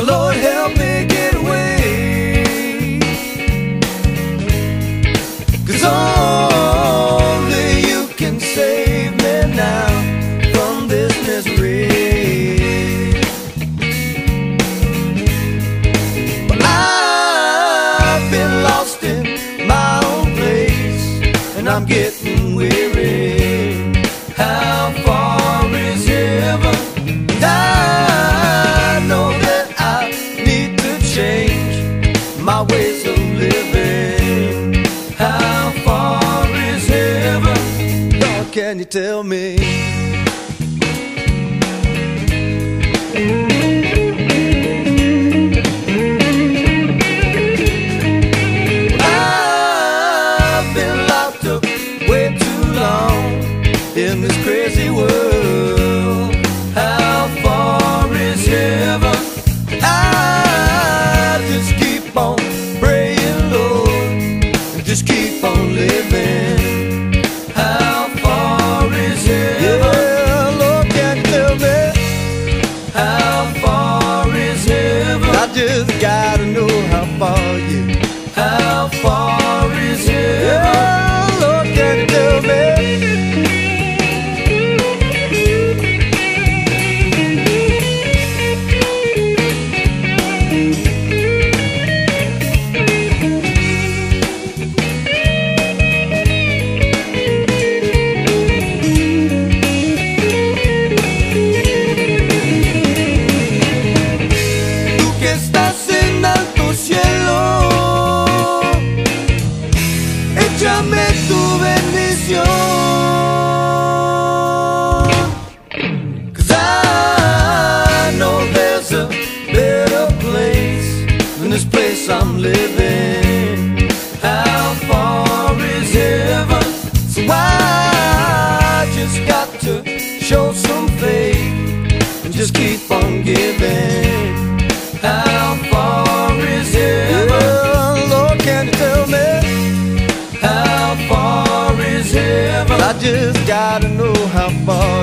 Lord, help me get away. Cause only you can save me now from this misery. But I've been lost in my own place, and I'm getting weary. Can you tell me? I've been locked up way too long in this crazy world. How far is heaven? I just keep on praying, Lord, just keep just gotta know how far you. How far show some faith and just keep on giving. How far is heaven? Lord, can you tell me? How far is heaven? I just gotta know how far